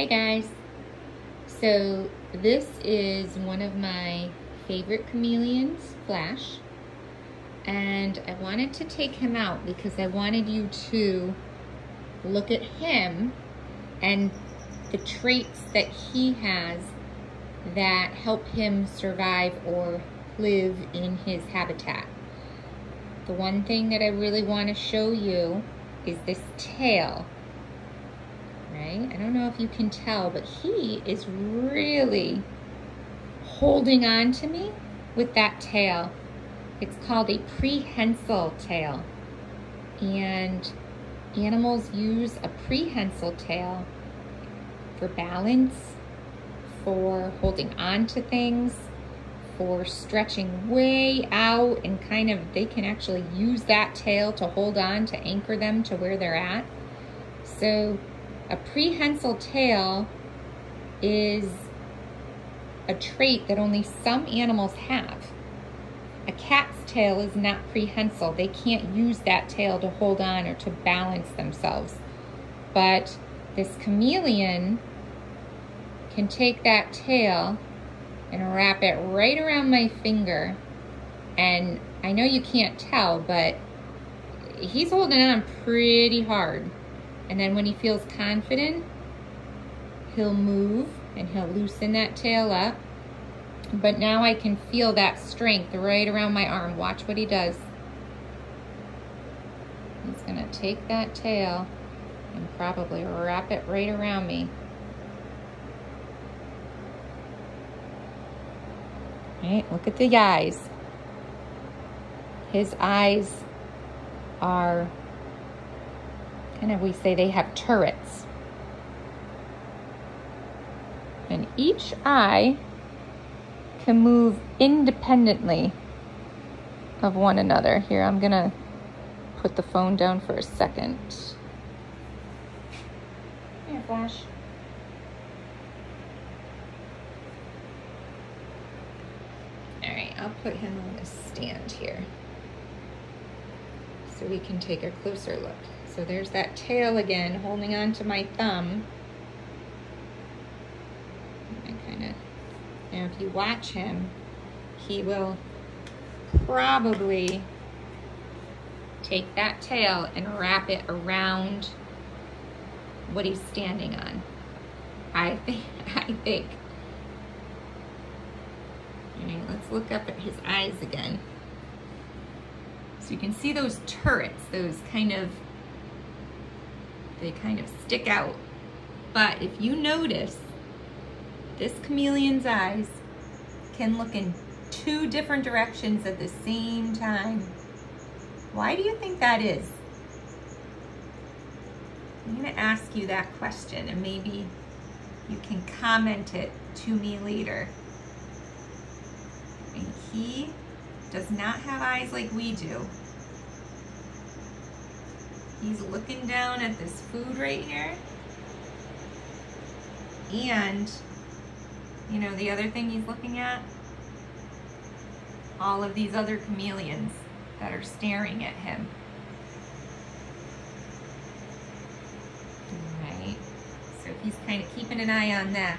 Hi guys. So this is one of my favorite chameleons, Flash. And I wanted to take him out because I wanted you to look at him and the traits that he has that help him survive or live in his habitat. The one thing that I really want to show you is this tail right? I don't know if you can tell, but he is really holding on to me with that tail. It's called a prehensile tail. And animals use a prehensile tail for balance, for holding on to things, for stretching way out and kind of, they can actually use that tail to hold on to anchor them to where they're at. So a prehensile tail is a trait that only some animals have. A cat's tail is not prehensile. They can't use that tail to hold on or to balance themselves. But this chameleon can take that tail and wrap it right around my finger. And I know you can't tell, but he's holding on pretty hard. And then when he feels confident, he'll move and he'll loosen that tail up. But now I can feel that strength right around my arm. Watch what he does. He's gonna take that tail and probably wrap it right around me. Right, look at the eyes. His eyes are kind of we say they have turrets. And each eye can move independently of one another. Here, I'm going to put the phone down for a second. Here, Flash. All right, I'll put him on a stand here so we can take a closer look. So there's that tail again holding on to my thumb. I kind of, now if you watch him, he will probably take that tail and wrap it around what he's standing on. I think, I think. All right, let's look up at his eyes again. So you can see those turrets, those kind of they kind of stick out. But if you notice, this chameleon's eyes can look in two different directions at the same time. Why do you think that is? I'm gonna ask you that question and maybe you can comment it to me later. And he does not have eyes like we do. He's looking down at this food right here. And, you know, the other thing he's looking at, all of these other chameleons that are staring at him. Right. So he's kind of keeping an eye on them.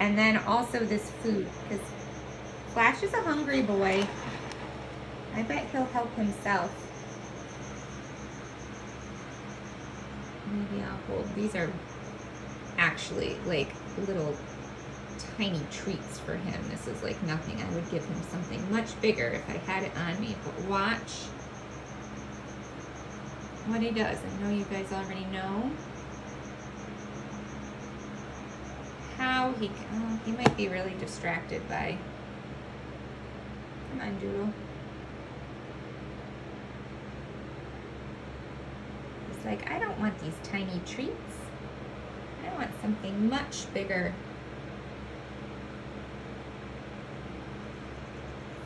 And then also this food, because Flash is a hungry boy. I bet he'll help himself. Maybe I'll hold. These are actually like little tiny treats for him. This is like nothing. I would give him something much bigger if I had it on me. But watch what he does. I know you guys already know how he oh, he might be really distracted by come on doodle like, I don't want these tiny treats. I want something much bigger.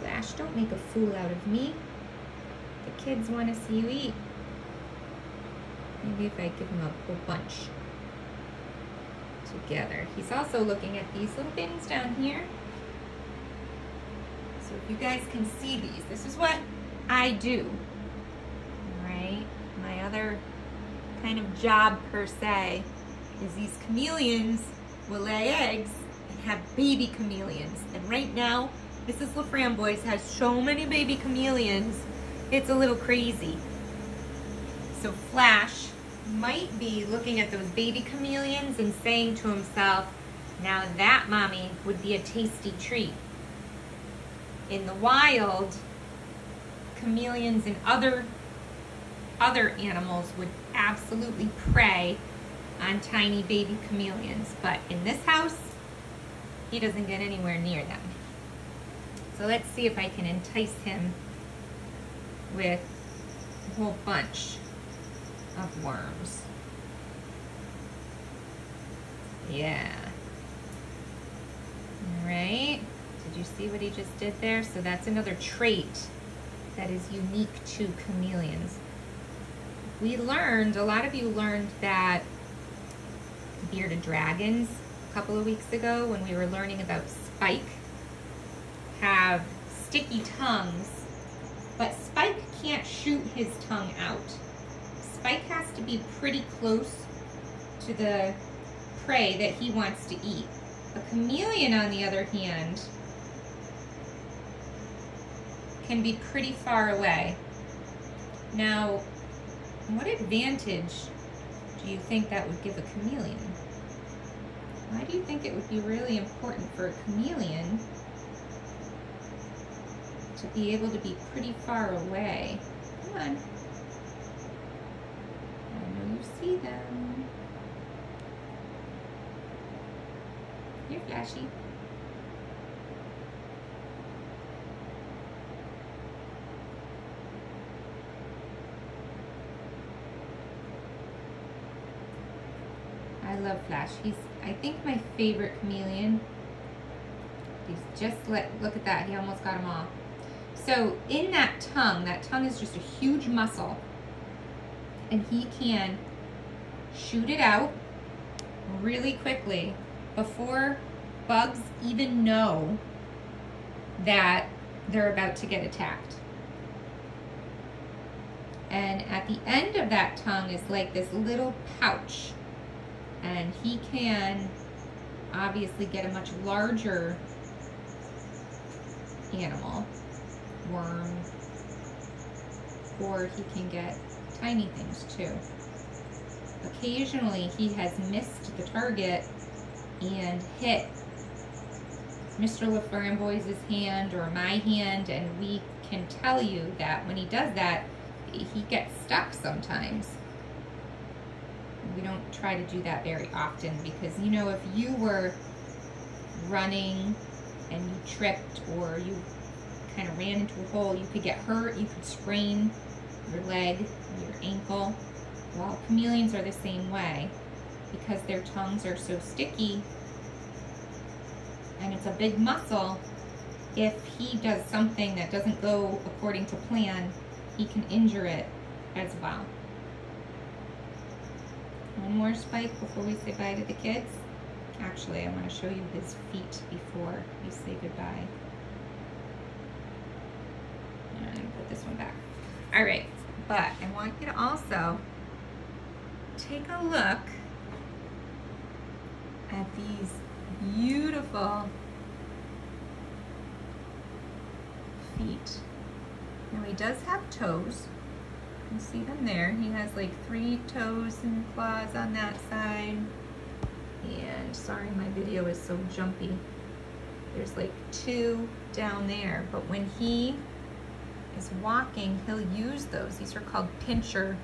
Flash, don't make a fool out of me. The kids want to see you eat. Maybe if I give him a whole bunch together. He's also looking at these little bins down here. So if you guys can see these, this is what I do. All right, my other kind of job per se is these chameleons will lay eggs and have baby chameleons. And right now, Mrs. LaFramboise has so many baby chameleons, it's a little crazy. So Flash might be looking at those baby chameleons and saying to himself, now that, mommy, would be a tasty treat. In the wild, chameleons and other other animals would absolutely prey on tiny baby chameleons. But in this house, he doesn't get anywhere near them. So let's see if I can entice him with a whole bunch of worms. Yeah. All right. Did you see what he just did there? So that's another trait that is unique to chameleons. We learned, a lot of you learned that bearded dragons a couple of weeks ago when we were learning about Spike have sticky tongues, but Spike can't shoot his tongue out. Spike has to be pretty close to the prey that he wants to eat. A chameleon, on the other hand, can be pretty far away. Now, what advantage do you think that would give a chameleon? Why do you think it would be really important for a chameleon to be able to be pretty far away? Come on. I know you see them. You're flashy. Love Flash. He's, I think, my favorite chameleon. He's just, let, look at that. He almost got him off. So in that tongue, that tongue is just a huge muscle. And he can shoot it out really quickly before bugs even know that they're about to get attacked. And at the end of that tongue is like this little pouch and he can obviously get a much larger animal, worm, or he can get tiny things too. Occasionally he has missed the target and hit Mr. LaFramboise's hand or my hand and we can tell you that when he does that, he gets stuck sometimes we don't try to do that very often because you know if you were running and you tripped or you kind of ran into a hole you could get hurt you could sprain your leg your ankle. Well chameleons are the same way. Because their tongues are so sticky and it's a big muscle if he does something that doesn't go according to plan he can injure it as well one more spike before we say bye to the kids. Actually, I want to show you his feet before we say goodbye. And put this one back. All right, but I want you to also take a look at these beautiful feet. Now he does have toes, you see them there. He has like three toes and claws on that side. And sorry, my video is so jumpy. There's like two down there, but when he is walking, he'll use those. These are called pincher.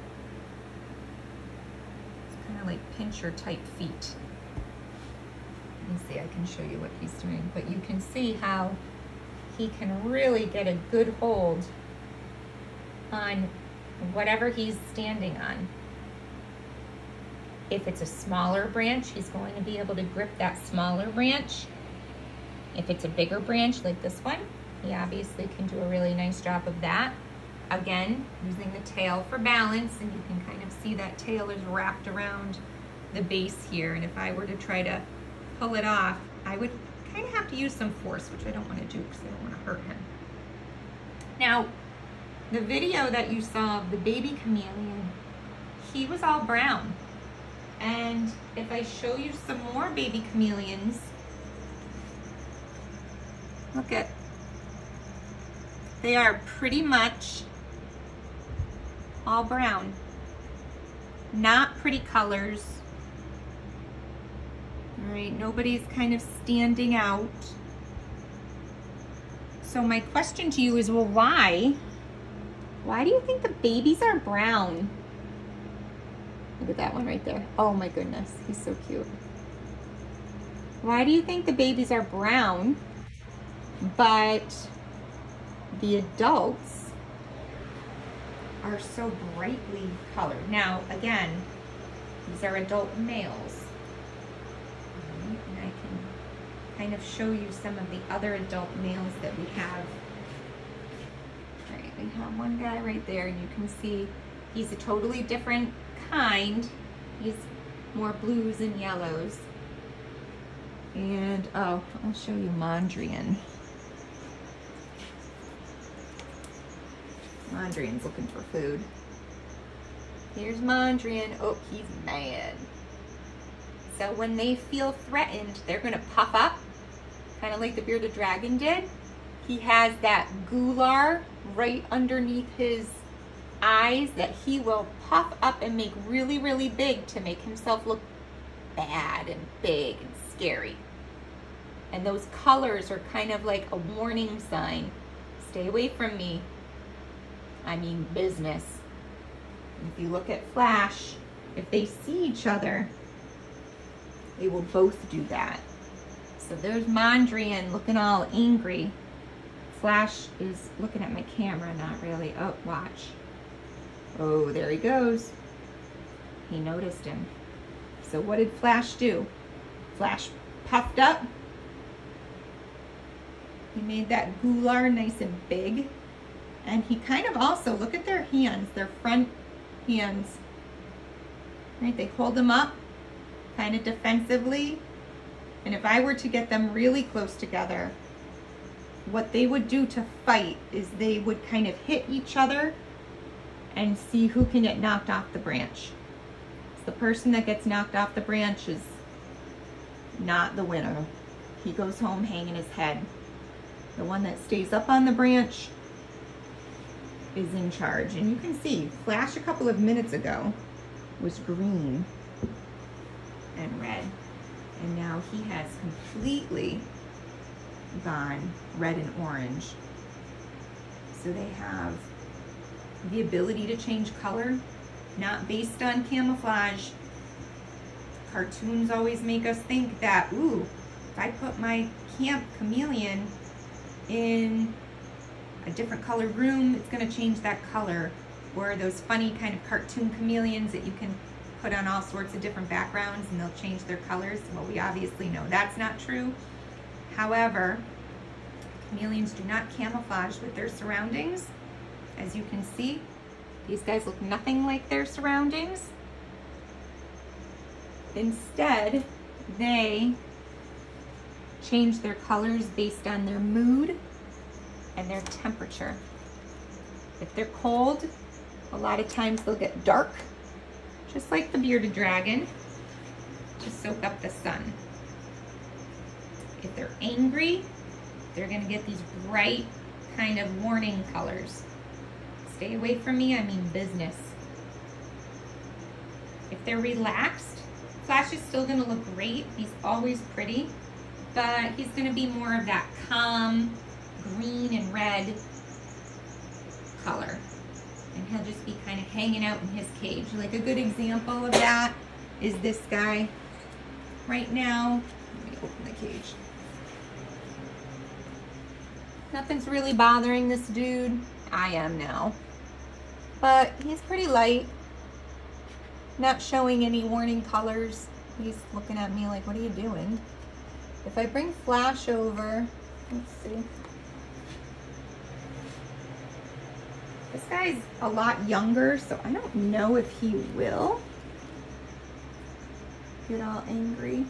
It's kind of like pincher type feet. Let me see, I can show you what he's doing, but you can see how he can really get a good hold on whatever he's standing on. If it's a smaller branch, he's going to be able to grip that smaller branch. If it's a bigger branch like this one, he obviously can do a really nice job of that. Again, using the tail for balance, and you can kind of see that tail is wrapped around the base here. And if I were to try to pull it off, I would kind of have to use some force, which I don't want to do because I don't want to hurt him. Now, the video that you saw of the baby chameleon, he was all brown. And if I show you some more baby chameleons, look at, they are pretty much all brown. Not pretty colors. All right, nobody's kind of standing out. So my question to you is, well, why? Why do you think the babies are brown? Look at that one right there. Oh my goodness, he's so cute. Why do you think the babies are brown, but the adults are so brightly colored? Now, again, these are adult males. And I can kind of show you some of the other adult males that we have. We have one guy right there, and you can see he's a totally different kind. He's more blues and yellows. And, oh, I'll show you Mondrian. Mondrian's looking for food. Here's Mondrian. Oh, he's mad. So when they feel threatened, they're gonna puff up, kind of like the bearded dragon did. He has that gular right underneath his eyes that he will puff up and make really, really big to make himself look bad and big and scary. And those colors are kind of like a warning sign. Stay away from me. I mean business. If you look at Flash, if they see each other, they will both do that. So there's Mondrian looking all angry. Flash is looking at my camera, not really. Oh, watch. Oh, there he goes. He noticed him. So what did Flash do? Flash puffed up. He made that gular nice and big. And he kind of also, look at their hands, their front hands. Right, they hold them up kind of defensively. And if I were to get them really close together, what they would do to fight is they would kind of hit each other and see who can get knocked off the branch. The person that gets knocked off the branch is not the winner. He goes home hanging his head. The one that stays up on the branch is in charge. And you can see, Flash a couple of minutes ago was green and red. And now he has completely gone red and orange. So they have the ability to change color, not based on camouflage. Cartoons always make us think that, ooh, if I put my camp chameleon in a different colored room, it's gonna change that color. Or those funny kind of cartoon chameleons that you can put on all sorts of different backgrounds and they'll change their colors. Well, we obviously know that's not true. However, chameleons do not camouflage with their surroundings. As you can see, these guys look nothing like their surroundings. Instead, they change their colors based on their mood and their temperature. If they're cold, a lot of times they'll get dark, just like the bearded dragon, to soak up the sun. If they're angry, they're gonna get these bright kind of warning colors. Stay away from me, I mean business. If they're relaxed, Flash is still gonna look great. He's always pretty, but he's gonna be more of that calm green and red color. And he'll just be kind of hanging out in his cage. Like a good example of that is this guy right now. Let me open the cage. Nothing's really bothering this dude. I am now but he's pretty light. Not showing any warning colors. He's looking at me like, what are you doing? If I bring Flash over, let's see. This guy's a lot younger, so I don't know if he will get all angry.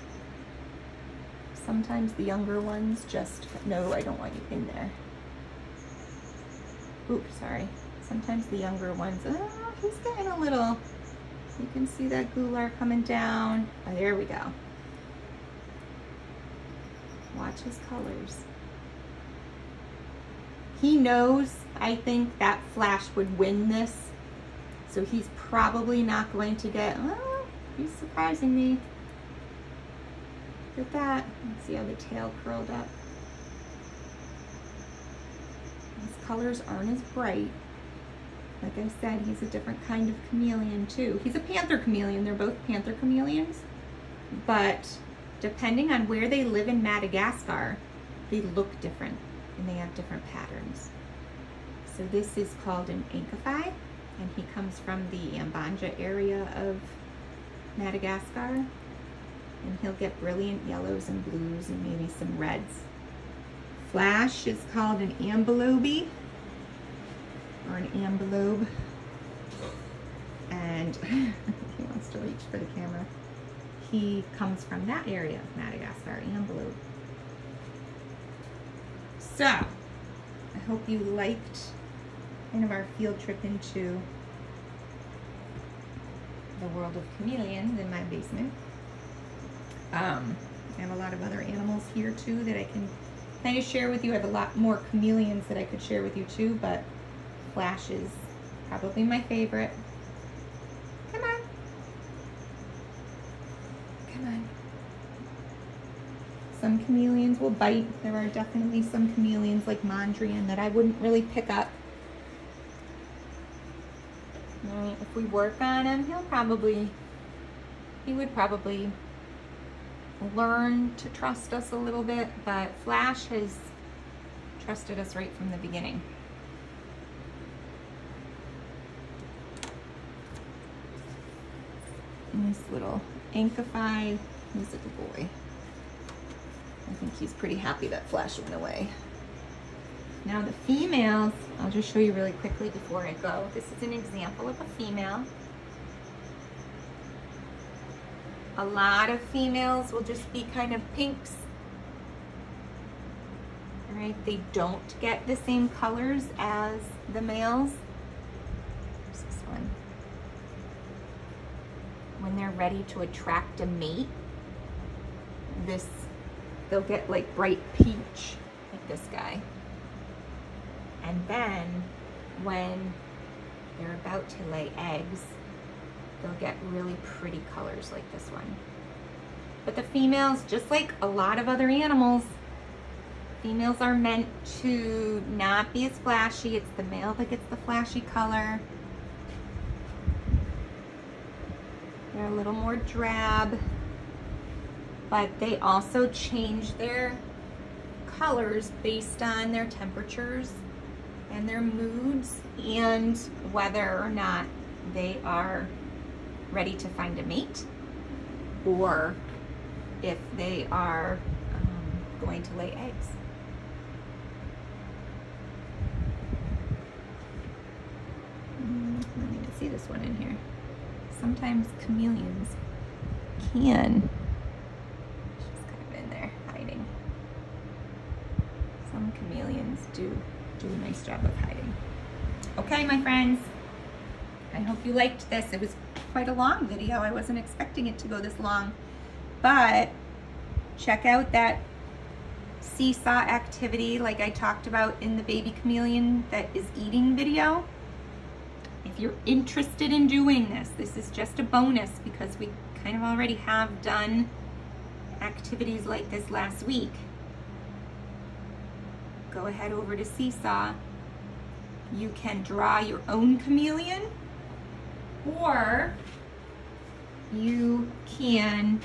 Sometimes the younger ones just, no, I don't want you in there. Oops, sorry. Sometimes the younger ones, oh, he's getting a little You can see that gular coming down. Oh, there we go. Watch his colors. He knows, I think, that Flash would win this. So he's probably not going to get, oh, he's surprising me. At that. See how the tail curled up. His colors aren't as bright. Like I said, he's a different kind of chameleon too. He's a panther chameleon. They're both panther chameleons. But depending on where they live in Madagascar, they look different and they have different patterns. So this is called an Ankify and he comes from the Ambanja area of Madagascar and he'll get brilliant yellows and blues and maybe some reds. Flash is called an ambilobe or an ambilobe and he wants to reach for the camera. He comes from that area of Madagascar, ambilobe. So, I hope you liked kind of our field trip into the world of chameleons in my basement. Um, I have a lot of other animals here too that I can kind of share with you. I have a lot more chameleons that I could share with you too, but Flash is probably my favorite. Come on. Come on. Some chameleons will bite. There are definitely some chameleons like Mondrian that I wouldn't really pick up. If we work on him, he'll probably, he would probably learn to trust us a little bit, but Flash has trusted us right from the beginning. Nice little Ankify. He's a good boy. I think he's pretty happy that Flash went away. Now the females, I'll just show you really quickly before I go. This is an example of a female. A lot of females will just be kind of pinks. All right, they don't get the same colors as the males. Where's this one? When they're ready to attract a mate, this, they'll get like bright peach, like this guy. And then when they're about to lay eggs, they'll get really pretty colors like this one. But the females, just like a lot of other animals, females are meant to not be as flashy. It's the male that gets the flashy color. They're a little more drab, but they also change their colors based on their temperatures and their moods and whether or not they are ready to find a mate or if they are um, going to lay eggs. Mm, me see this one in here. Sometimes chameleons can, she's kind of in there hiding. Some chameleons do do a nice job of hiding. Okay, my friends, I hope you liked this. It was quite a long video. I wasn't expecting it to go this long, but check out that seesaw activity like I talked about in the baby chameleon that is eating video. If you're interested in doing this, this is just a bonus because we kind of already have done activities like this last week go ahead over to Seesaw. You can draw your own chameleon or you can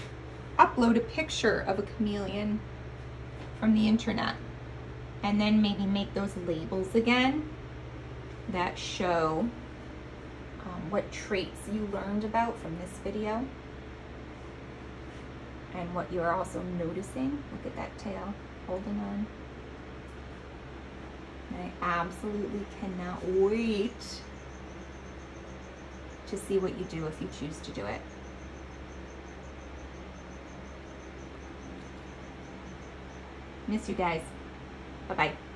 upload a picture of a chameleon from the internet and then maybe make those labels again that show um, what traits you learned about from this video and what you're also noticing. Look at that tail holding on. I absolutely cannot wait to see what you do if you choose to do it. Miss you guys. Bye-bye.